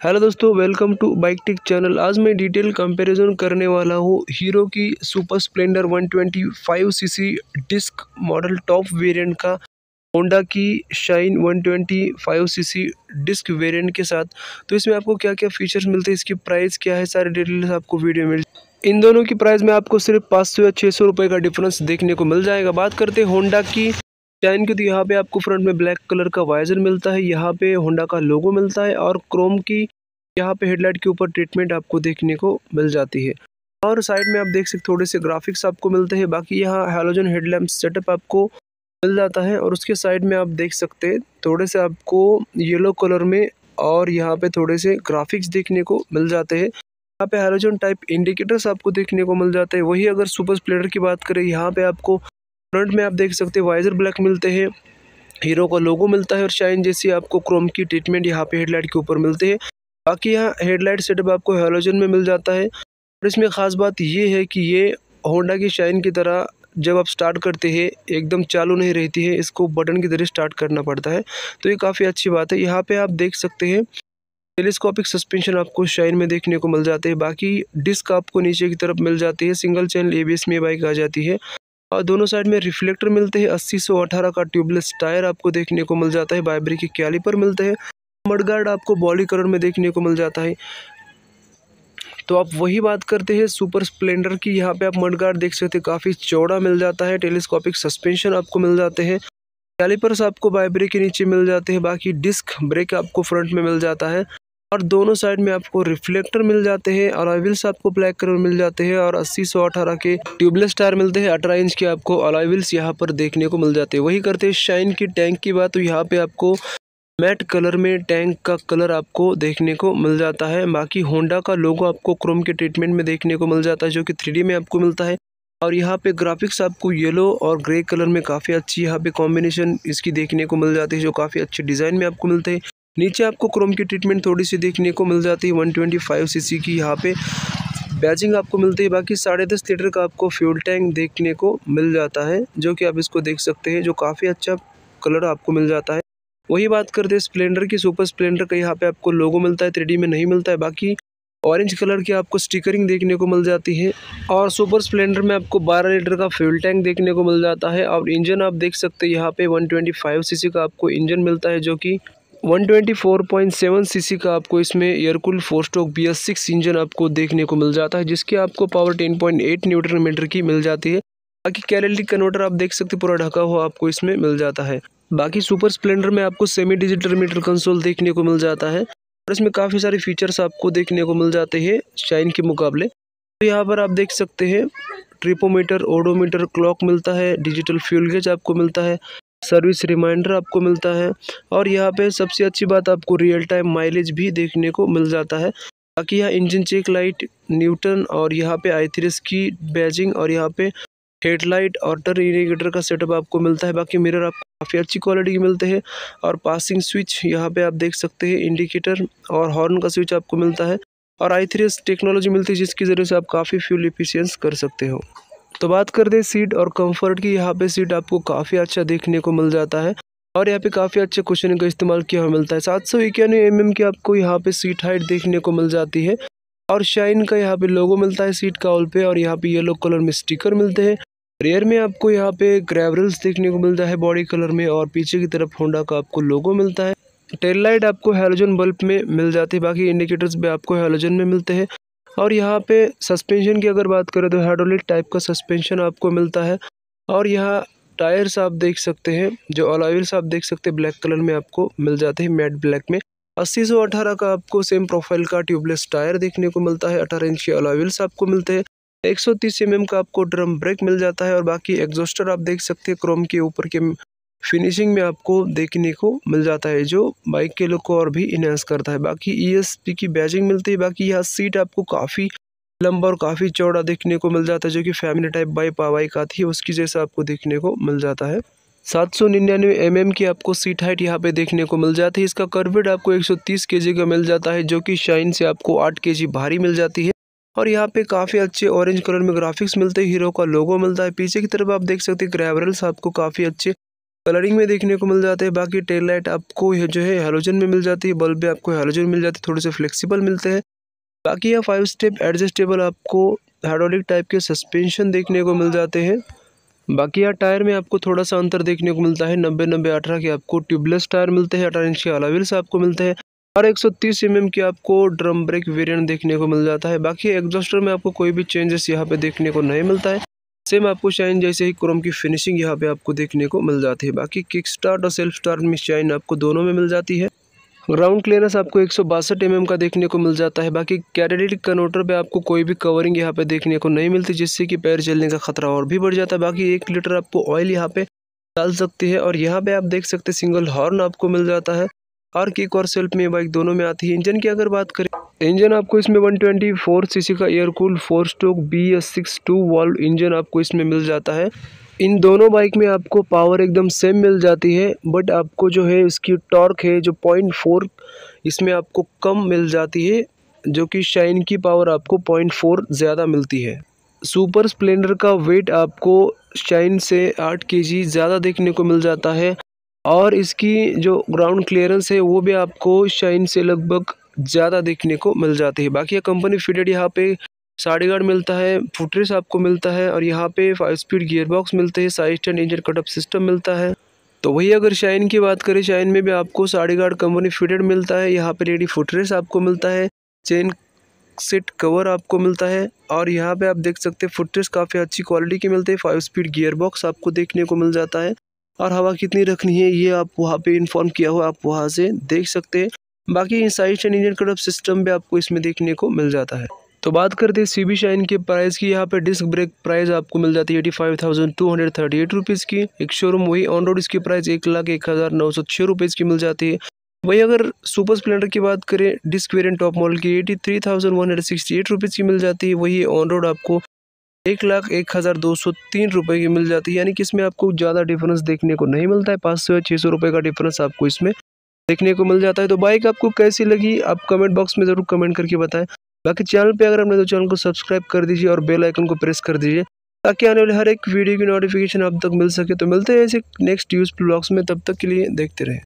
Hello दोस्तों welcome to bike tick channel आज मैं डिटेल कंपैरिजन करने वाला हूँ हीरो की Super Splendor 125 CC disc model top variant का होंडा की शाइन 125 सीसी डिस्क वेरिएंट के साथ। तो इसमें आपको क्या क्या फीचर्स मिलते हैं, इसकी प्राइस क्या है, सारे डिटेल्स आपको वीडियो में इन दोनों की प्राइस में आपको सिर्फ़ पाँच सौ या छः सौ रुपये का डिफरेंस देखने को मिल जाएगा। बात करते हैं होंडा की शाइन की तो यहाँ पे आपको फ्रंट में ब्लैक कलर का वाइजर मिलता है, यहाँ पे होंडा का लोगो मिलता है और क्रोम की यहाँ पे हेडलाइट के ऊपर ट्रीटमेंट आपको देखने को मिल जाती है। और साइड में आप देख सकते थोड़े से ग्राफिक्स आपको मिलते हैं, बाकी यहाँ हेलोजन हेडलैम्प सेटअप आपको मिल जाता है और उसके साइड में आप देख सकते थोड़े से आपको येलो कलर में और यहाँ पे थोड़े से ग्राफिक्स देखने को मिल जाते हैं। यहाँ पे हेलोजन टाइप इंडिकेटर्स आपको देखने को मिल जाते हैं। वही अगर सुपर स्प्लेंडर की बात करें, यहाँ पे आपको फ्रंट में आप देख सकते हैं वाइजर ब्लैक मिलते हैं। हीरो का लोगो मिलता है और शाइन जैसी आपको क्रोम की ट्रीटमेंट यहाँ पे हेडलाइट के ऊपर मिलते हैं। बाकी यहाँ हेडलाइट सेटअप आपको हेलोजन में मिल जाता है। और इसमें ख़ास बात ये है कि ये होंडा की शाइन की तरह जब आप स्टार्ट करते हैं, एकदम चालू नहीं रहती है, इसको बटन की तरह स्टार्ट करना पड़ता है। तो ये काफ़ी अच्छी बात है। यहाँ पे आप देख सकते हैं, टेलीस्कोपिक सस्पेंशन आपको शाइन में देखने को मिल जाते हैं। बाकी डिस्क आपको नीचे की तरफ़ मिल जाती है, सिंगल चैनल एबीएस में बाइक आ जाती है। और दोनों साइड में रिफ्लेक्टर मिलते हैं, अस्सी सौ अठारह का ट्यूबलेस टायर आपको देखने को मिल जाता है बाइब्री के कैलिपर मिलते हैं। मडगार्ड आपको बॉडी कलर में देखने को मिल जाता है। तो आप वही बात करते हैं, सुपर स्प्लेंडर की, यहाँ पे आप मडगार्ड देख सकते हैं, काफ़ी चौड़ा मिल जाता है, टेलीस्कोपिक सस्पेंशन आपको मिल जाते हैं। कैलिपर्स आपको बाइब्री के नीचे मिल जाते हैं, बाकी डिस्क ब्रेक आपको फ्रंट में मिल जाता है। और दोनों साइड में आपको रिफ्लेक्टर मिल जाते हैं और ऑयविल्स आपको ब्लैक कलर मिल जाते हैं और अस्सी सौ अठारह के ट्यूबलेस टायर मिलते हैं। अठारह इंच के आपको अलॉयविल्स यहाँ पर देखने को मिल जाते हैं। वही करते हैं शाइन की टैंक की बात तो यहाँ पे आपको मैट कलर में टैंक का कलर आपको देखने को मिल जाता है। बाकी होंडा का लोगो आपको क्रोम के ट्रीटमेंट में देखने को मिल जाता है, जो कि थ्री में आपको मिलता है। और यहाँ पे ग्राफिक्स आपको येलो और ग्रे कलर में काफ़ी अच्छी यहाँ पे कॉम्बिनेशन इसकी देखने को मिल जाती है, जो काफ़ी अच्छे डिज़ाइन में आपको मिलते हैं। नीचे आपको क्रोम की ट्रीटमेंट थोड़ी सी देखने को मिल जाती है 125 सीसी की यहाँ पे। बैजिंग आपको मिलती है, बाकी साढ़े दस लीटर का आपको फ्यूल टैंक देखने को मिल जाता है, जो कि आप इसको देख सकते हैं, जो काफ़ी अच्छा कलर आपको मिल जाता है। वही बात करते हैं स्प्लेंडर की सुपर स्प्लेंडर का यहाँ पे आपको लोगो मिलता है थ्री में नहीं मिलता है, बाकी ऑरेंज कलर की आपको स्टिकरिंग देखने को मिल जाती है। और सुपर स्प्लेंडर में आपको 12 लीटर का फ्यूल टैंक देखने को मिल जाता है, और इंजन आप देख सकते हैं, यहाँ पे 125 सीसी का आपको इंजन मिलता है, जो कि 124.7 सीसी का आपको इसमें air cool four stroke B S six engine आपको देखने को मिल जाता है, जिसकी आपको पावर 10.8 न्यूटन मीटर की मिल जाती है। बाकी कैरेलिक कन्वर्टर आप देख सकते पूरा ढका हुआ आपको इसमें मिल जाता है। बाकी सुपर स्प्लेंडर में आपको सेमी डिजिटल मीटर कंसोल देखने को मिल जाता है, और इसमें काफ़ी सारे फीचर्स आपको देखने को मिल जाते हैं शाइन के मुकाबले। तो यहाँ पर आप देख सकते हैं, ट्रिपोमीटर, ओडोमीटर, क्लॉक मिलता है, डिजिटल फ्यूल गेज आपको मिलता है सर्विस रिमाइंडर आपको मिलता है और यहाँ पे सबसे अच्छी बात, आपको रियल टाइम माइलेज भी देखने को मिल जाता है। बाकी यहाँ इंजन चेक लाइट न्यूटन और यहाँ पे आई की बैजिंग और यहाँ पे हेडलाइट और टर इंडिकेटर का सेटअप आपको मिलता है। बाकी मिरर आपको काफ़ी अच्छी क्वालिटी के मिलते हैं और पासिंग स्विच यहाँ पे आप देख सकते हैं इंडिकेटर और हॉर्न का स्विच आपको मिलता है। और आई टेक्नोलॉजी मिलती है जिसके ज़रिए से आप काफ़ी फ्यूल इफिशियंस कर सकते हो। तो बात करते हैं सीट और कंफर्ट की, यहाँ पे सीट आपको काफ़ी अच्छा देखने को मिल जाता है और यहाँ पे काफ़ी अच्छे क्वेश्चन का इस्तेमाल किया हुआ मिलता है। सात सौ इक्यानवे एम mm की आपको यहाँ पे सीट हाइट देखने को मिल जाती है और शाइन का यहाँ पे लोगो मिलता है सीट का ऑल पे और यहाँ पे येलो कलर में स्टिकर मिलते हैं। रेयर में आपको यहाँ पे ग्रेवरल्स देखने को मिलता है बॉडी कलर में और पीछे की तरफ़ होंडा का आपको लोगो मिलता है। टेल लाइट आपको हेलोजन बल्ब में मिल जाती है, बाकी इंडिकेटर्स भी आपको हेलोजन में मिलते हैं। और यहाँ पे सस्पेंशन की अगर बात करें तो हाइड्रोलिक टाइप का सस्पेंशन आपको मिलता है। और यहाँ टायर्स आप देख सकते हैं, जो अलॉयल्स आप देख सकते हैं ब्लैक कलर में आपको मिल जाते हैं मैट ब्लैक में। अस्सी सौ अठारह का आपको सेम प्रोफ़ाइल का ट्यूबलेस टायर देखने को मिलता है, अठारह इंच के अलॉयल्स आपको मिलते हैं। एक सौ तीस एम का आपको ड्रम ब्रेक मिल जाता है और बाकी एग्जॉस्टर आप देख सकते हैं क्रोम के ऊपर के फिनिशिंग में आपको देखने को मिल जाता है, जो बाइक के लुक को और भी इन्हेंस करता है। बाकी ईएसपी e की बैजिंग मिलती है, बाकी यहाँ सीट आपको काफ़ी लंबा और काफ़ी चौड़ा देखने को मिल जाता है, जो कि फैमिली टाइप बाइक बाइक आती है, उसकी जैसा आपको देखने को मिल जाता है। सात सौ निन्यानवे एम एम की आपको सीट हाइट यहाँ पे देखने को मिल जाती है। इसका कर्वेट आपको 130 केजी का मिल जाता है, जो कि शाइन से आपको 8 केजी भारी मिल जाती है। और यहाँ पे काफ़ी अच्छे ऑरेंज कलर में ग्राफिक्स मिलते हैं हीरो का लोगो मिलता है। पीछे की तरफ़ आप देख सकते हैं ग्रेवरल्स आपको काफ़ी अच्छे कलरिंग में देखने को मिल जाते हैं, बाकी टेल लाइट आपको जो है हेलोजन में मिल जाती है बल्ब भी आपको हेलोजन मिल जाती है, थोड़े से फ्लेक्सिबल मिलते हैं। बाकी यह फाइव स्टेप एडजस्टेबल आपको हाइड्रोलिक टाइप के सस्पेंशन देखने को मिल जाते हैं। बाकी यहाँ टायर में आपको थोड़ा सा अंतर देखने को मिलता है, नब्बे नब्बे अठारह के आपको ट्यूबलेस टायर मिलते हैं, अठारह इंच के अलाविल्स आपको मिलते हैं, और एक सौ 130 mm की आपको ड्रम ब्रेक वेरिएंट देखने को मिल जाता है। बाकी एग्जॉस्टर में आपको कोई भी चेंजेस यहाँ पे देखने को नहीं मिलता है। सेम आपको शाइन जैसे ही क्रोम की फिनिशिंग यहाँ पे आपको देखने को मिल जाती है। बाकी किक स्टार्ट और सेल्फ स्टार्ट में शाइन आपको दोनों में मिल जाती है। ग्राउंड क्लियरेंस आपको एक सौ mm का देखने को मिल जाता है। बाकी कैटेलिटिक कन्वर्टर पे आपको कोई भी कवरिंग यहाँ पे देखने को नहीं मिलती, जिससे कि पैर चलने का खतरा और भी बढ़ जाता है। बाकी एक लीटर आपको ऑयल यहाँ पे डाल सकती है और यहाँ पे आप देख सकते सिंगल हॉर्न आपको मिल जाता है। और किक और सेल्फ में बाइक दोनों में आती है। इंजन की अगर बात करें इंजन आपको इसमें 124 सीसी का air cool, four stroke B S six two valve engine आपको इसमें मिल जाता है। इन दोनों बाइक में आपको पावर एकदम सेम मिल जाती है बट आपको जो है इसकी टॉर्क है, जो पॉइंट फोर इसमें आपको कम मिल जाती है, जो कि शाइन की पावर आपको पॉइंट फोर ज़्यादा मिलती है। सुपर स्प्लेंडर का वेट आपको शाइन से आठ के जी ज़्यादा देखने को मिल जाता है, और इसकी जो ग्राउंड क्लियरेंस है, वो भी आपको शाइन से लगभग ज़्यादा देखने को मिल जाती है। बाकी कंपनी फिटेड यहाँ पे साड़ी गार्ड मिलता है फुटरेस आपको मिलता है और यहाँ पे फाइव स्पीड गियर बॉक्स मिलते हैं side stand engine cut up system मिलता है। तो वही अगर शाइन की बात करें शाइन में भी आपको साड़ी गार्ड कंपनी फिटेड मिलता है, यहाँ पे रेडी फुटरेस आपको मिलता है चेन सीट कवर आपको मिलता है और यहाँ पे आप देख सकते हैं फुटरेस काफ़ी अच्छी क्वालिटी के मिलते हैं फाइव स्पीड गियर बॉक्स आपको देखने को मिल जाता है। और हवा कितनी रखनी है, ये आप वहाँ पे इन्फॉर्म किया हुआ आप वहाँ से देख सकते हैं। बाकी inside and engine cut system भी आपको इसमें देखने को मिल जाता है। तो बात करते हैं सी बी शाइन के प्राइस की। यहाँ पे डिस्क ब्रेक प्राइस आपको मिल जाती है eighty five thousand two hundred thirty eight rupees की। एक शोरूम वही ऑन रोड इसकी प्राइस एक लाख एक हज़ार नौ सौ छः रुपीज़ की मिल जाती है। वही अगर सुपर स्प्लेंडर की बात करें डिस्क वेरियंट टॉप मॉडल की eighty three thousand one hundred sixty eight rupees की मिल जाती है। वही ऑन रोड आपको एक लाख एक हज़ार दो सौ तीन रुपये की मिल जाती है। यानी कि इसमें आपको ज़्यादा डिफरेंस देखने को नहीं मिलता है। पाँच सौ या छः सौ रुपये का डिफरेंस आपको इसमें देखने को मिल जाता है। तो बाइक आपको कैसी लगी, आप कमेंट बॉक्स में ज़रूर कमेंट करके बताएँ। बाकी चैनल पे अगर आपने तो चैनल को सब्सक्राइब कर दीजिए और बेल आइकन को प्रेस कर दीजिए, ताकि आने वाले हर एक वीडियो की नोटिफिकेशन आप तक मिल सके। तो मिलते हैं ऐसे नेक्स्ट यूज़ ब्लॉग्स में, तब तक के लिए देखते रहें।